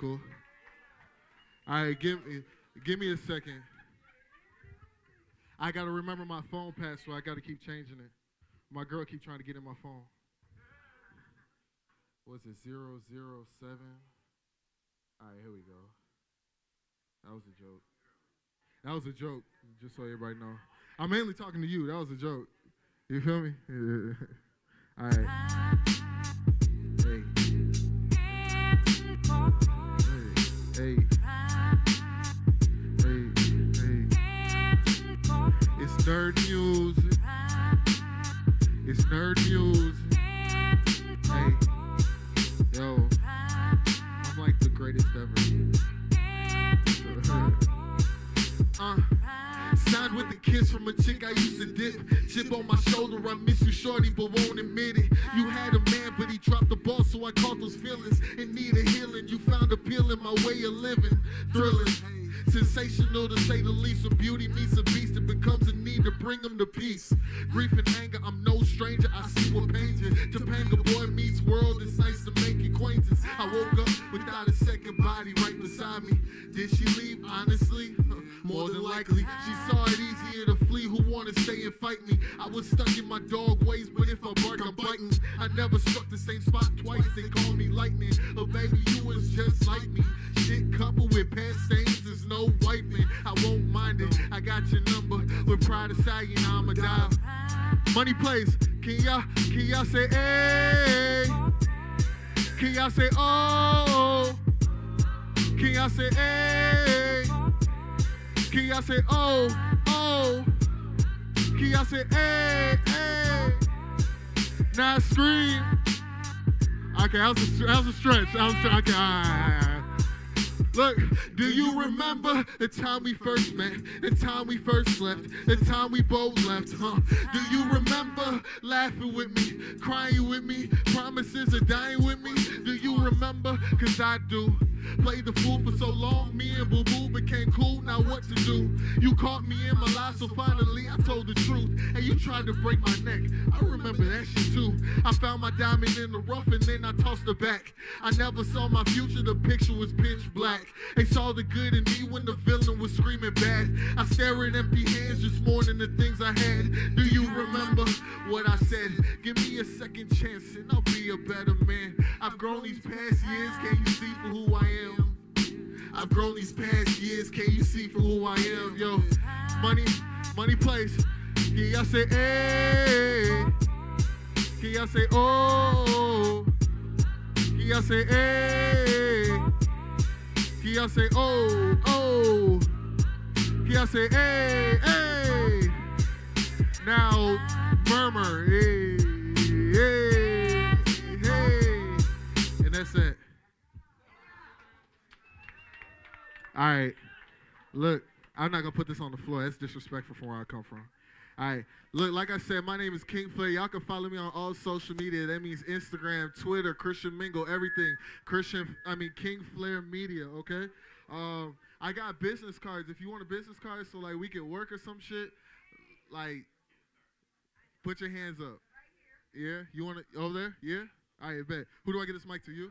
cool. All right, give me give me a second. I gotta remember my phone password. I gotta keep changing it. My girl keep trying to get in my phone. Was it zero zero seven? All right, here we go. That was a joke. That was a joke, just so everybody know. I'm mainly talking to you. That was a joke. You feel me? All right. Nerd music. It's nerd music. Hey. Yo. I'm like the greatest ever. uh. Signed with a kiss from a chick I used to dip. Chip on my shoulder, I miss you, shorty, but won't admit it. You had a man, but he dropped the ball, so I caught those feelings. In need of healing, you found appeal in my way of living. Thrilling. Sensational to say the least. When beauty meets a beast, it becomes a need to bring him to peace. Grief and anger, I'm no stranger. I see what pains you. Topanga boy meets world. It's nice to make acquaintance. I woke up without a second body right beside me. Did she leave? Honestly, more than likely. She saw it easier to flee. Who wanna stay and fight me? I was stuck in my dog ways, but if I bark, I'm biting. I never struck the same spot twice. They call me lightning. Oh baby, you was just like me. Pride aside, you know I'ma dial. Money plays. Can y'all, can y'all say hey? Can y'all say oh? Can y'all say hey? Can y'all say oh, oh? Can y'all say hey, hey? Now scream. Okay, that was a, that was a stretch. That was okay, all right. Look, do you remember the time we first met? The time we first slept? The time we both left, huh? Do you remember laughing with me? Crying with me? Promises of dying with me? Do you remember? Cause I do. Played the fool for so long, me and Boo Boo became cool. Now what to do? You caught me in my lie, so finally you tried to break my neck. I remember that shit too. I found my diamond in the rough and then I tossed it back. I never saw my future, the picture was pitch black. They saw the good in me when the villain was screaming bad. I stare at empty hands just mourning the things I had. Do you remember what I said? Give me a second chance and I'll be a better man. I've grown these past years, can you see for who I am? I've grown these past years, can you see for who I am? Yo, money, money plays. Can y'all say hey? Can y'all say oh? Can y'all say hey? Can y'all oh, oh? Can y'all say hey, hey? Now murmur, hey, hey, hey. And that's it. All right. Look, I'm not gonna put this on the floor. That's disrespectful from where I come from. All right. Look, like I said, my name is King Flair. Y'all can follow me on all social media. That means Instagram, Twitter, Christian Mingle, everything. Christian, I mean King Flair Media. Okay. Um, I got business cards. If you want a business card, so like we can work or some shit, like, put your hands up. Yeah. You want to over there? Yeah. All right, bet. Who do I get this mic to? You.